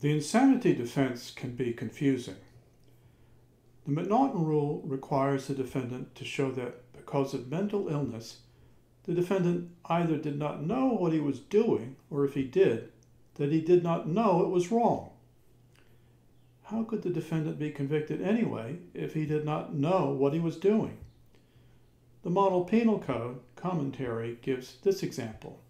The insanity defense can be confusing. The McNaughton rule requires the defendant to show that because of mental illness, the defendant either did not know what he was doing, or if he did, that he did not know it was wrong. How could the defendant be convicted anyway if he did not know what he was doing? The Model Penal Code commentary gives this example.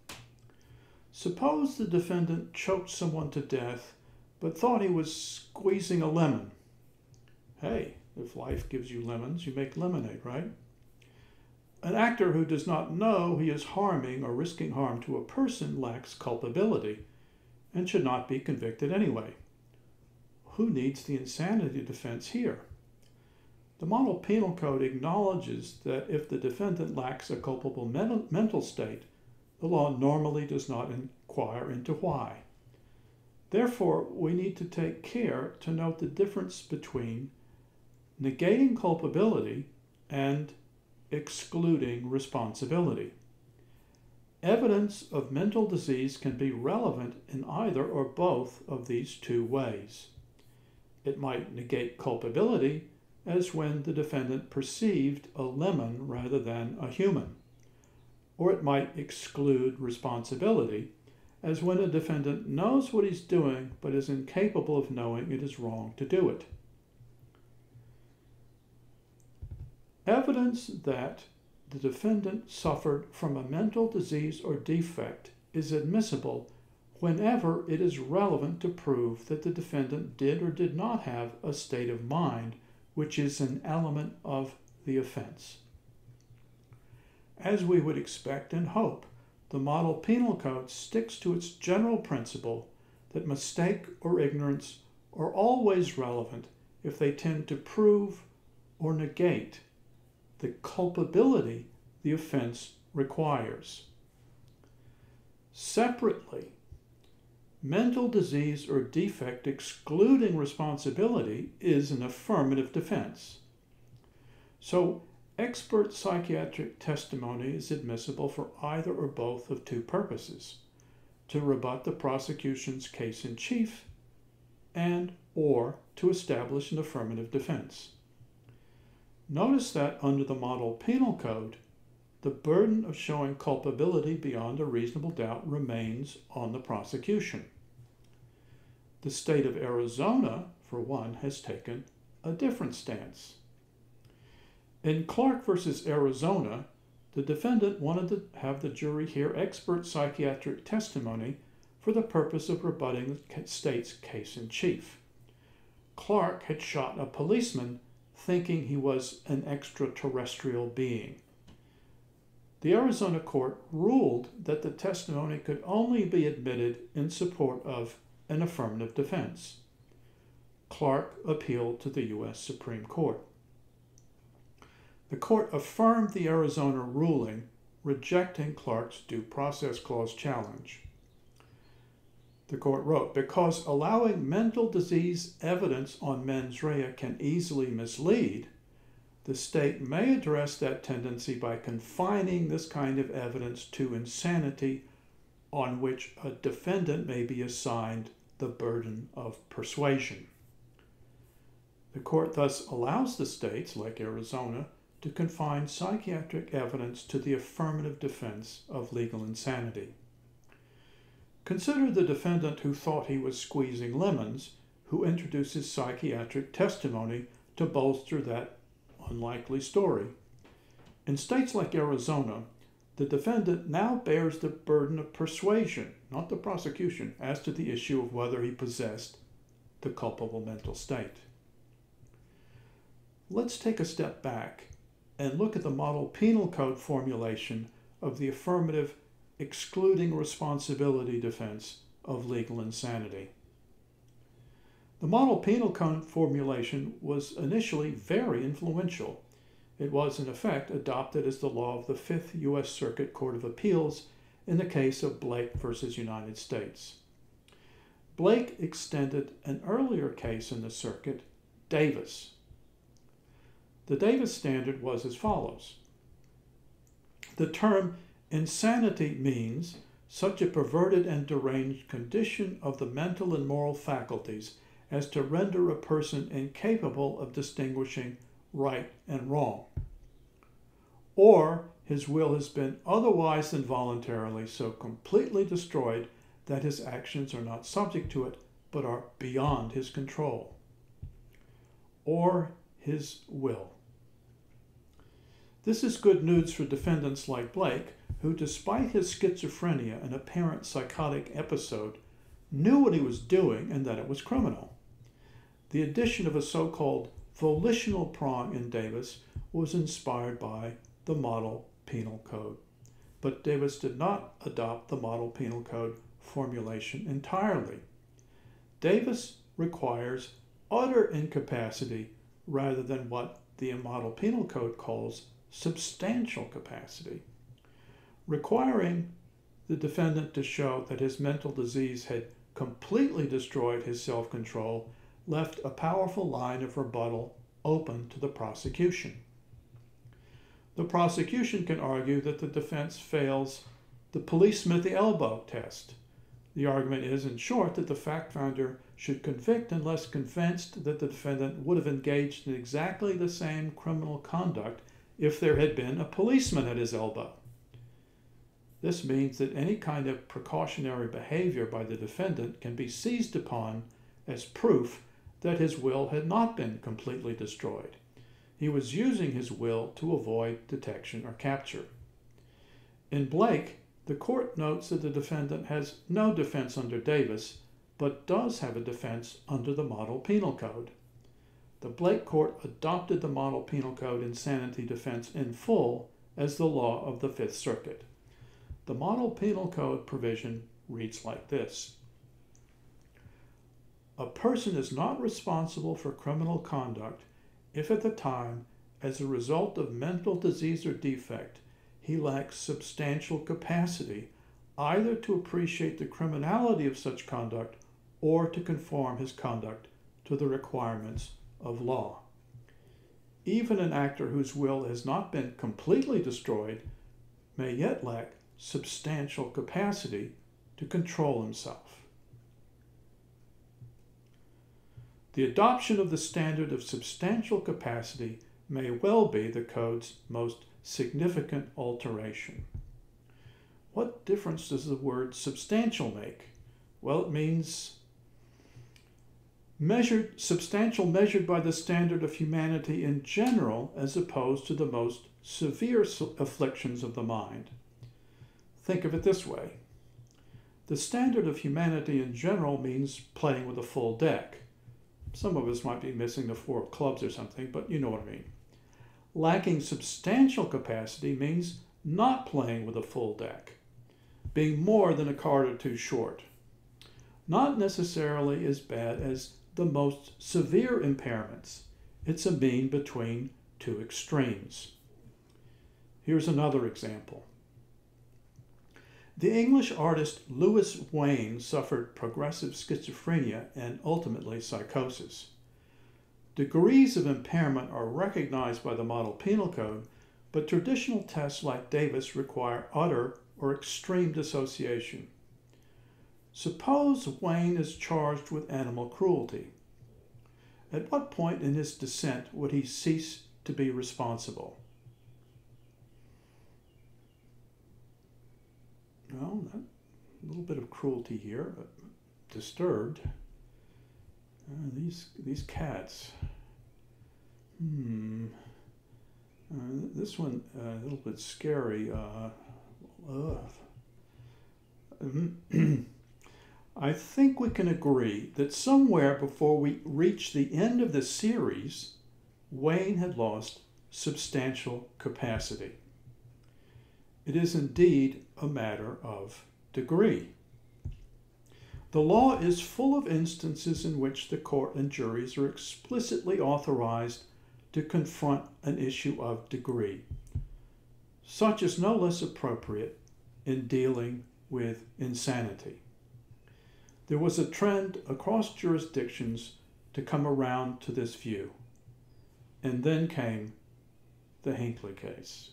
Suppose the defendant choked someone to death but thought he was squeezing a lemon. Hey, if life gives you lemons, you make lemonade, right? An actor who does not know he is harming or risking harm to a person lacks culpability and should not be convicted anyway. Who needs the insanity defense here? The Model Penal Code acknowledges that if the defendant lacks a culpable mental state, the law normally does not inquire into why. Therefore, we need to take care to note the difference between negating culpability and excluding responsibility. Evidence of mental disease can be relevant in either or both of these two ways. It might negate culpability, as when the defendant perceived a lemon rather than a human. Or it might exclude responsibility, as when a defendant knows what he's doing but is incapable of knowing it is wrong to do it. Evidence that the defendant suffered from a mental disease or defect is admissible whenever it is relevant to prove that the defendant did or did not have a state of mind which is an element of the offense. As we would expect and hope, the Model Penal Code sticks to its general principle that mistake or ignorance are always relevant if they tend to prove or negate the culpability the offense requires. Separately, mental disease or defect excluding responsibility is an affirmative defense. So, expert psychiatric testimony is admissible for either or both of two purposes to rebut the prosecution's case in chief and or to establish an affirmative defense. Notice that under the Model Penal Code, the burden of showing culpability beyond a reasonable doubt remains on the prosecution. The state of Arizona, for one, has taken a different stance. In Clark versus Arizona, the defendant wanted to have the jury hear expert psychiatric testimony for the purpose of rebutting the state's case in chief. Clark had shot a policeman thinking he was an extraterrestrial being. The Arizona court ruled that the testimony could only be admitted in support of an affirmative defense. Clark appealed to the U.S. Supreme Court. The court affirmed the Arizona ruling, rejecting Clark's Due Process Clause challenge the court wrote, because allowing mental disease evidence on mens rea can easily mislead, the state may address that tendency by confining this kind of evidence to insanity on which a defendant may be assigned the burden of persuasion. The court thus allows the states, like Arizona, to confine psychiatric evidence to the affirmative defense of legal insanity. Consider the defendant who thought he was squeezing lemons, who introduces psychiatric testimony to bolster that unlikely story. In states like Arizona, the defendant now bears the burden of persuasion, not the prosecution, as to the issue of whether he possessed the culpable mental state. Let's take a step back and look at the model penal code formulation of the affirmative excluding responsibility defense of legal insanity. The model penal code formulation was initially very influential. It was, in effect, adopted as the law of the Fifth U.S. Circuit Court of Appeals in the case of Blake versus United States. Blake extended an earlier case in the circuit, Davis. The Davis standard was as follows The term Insanity means such a perverted and deranged condition of the mental and moral faculties as to render a person incapable of distinguishing right and wrong. Or his will has been otherwise than voluntarily so completely destroyed that his actions are not subject to it but are beyond his control. Or his will. This is good news for defendants like Blake, who, despite his schizophrenia and apparent psychotic episode, knew what he was doing and that it was criminal. The addition of a so called volitional prong in Davis was inspired by the model penal code. But Davis did not adopt the model penal code formulation entirely. Davis requires utter incapacity rather than what the model penal code calls substantial capacity, requiring the defendant to show that his mental disease had completely destroyed his self control left a powerful line of rebuttal open to the prosecution. The prosecution can argue that the defense fails the policeman at the elbow test. The argument is, in short, that the fact finder should convict unless convinced that the defendant would have engaged in exactly the same criminal conduct if there had been a policeman at his elbow. This means that any kind of precautionary behavior by the defendant can be seized upon as proof that his will had not been completely destroyed. He was using his will to avoid detection or capture. In Blake, the court notes that the defendant has no defense under Davis, but does have a defense under the Model Penal Code. The Blake court adopted the Model Penal Code insanity defense in full as the law of the Fifth Circuit. The Model Penal Code provision reads like this A person is not responsible for criminal conduct if at the time, as a result of mental disease or defect, he lacks substantial capacity either to appreciate the criminality of such conduct or to conform his conduct to the requirements of law. Even an actor whose will has not been completely destroyed may yet lack substantial capacity to control himself. The adoption of the standard of substantial capacity may well be the Code's most significant alteration. What difference does the word substantial make? Well, it means measured substantial measured by the standard of humanity in general as opposed to the most severe afflictions of the mind. Think of it this way the standard of humanity in general means playing with a full deck. Some of us might be missing the four clubs or something, but you know what I mean. Lacking substantial capacity means not playing with a full deck, being more than a card or two short. Not necessarily as bad as the most severe impairments. It's a mean between two extremes. Here's another example. The English artist Louis Wain suffered progressive schizophrenia and ultimately psychosis. Degrees of impairment are recognized by the Model Penal Code, but traditional tests like Davis require utter or extreme dissociation. Suppose Wain is charged with animal cruelty. At what point in his descent would he cease to be responsible? well, a little bit of cruelty here, disturbed. Uh, these these cats. Hmm. Uh, this one uh, a little bit scary. Uh, I think we can agree that somewhere before we reach the end of the series, Wain had lost substantial capacity. It is indeed a matter of degree. The law is full of instances in which the court and juries are explicitly authorized to confront an issue of degree. Such is no less appropriate in dealing with insanity. There was a trend across jurisdictions to come around to this view. And then came the Hinckley case.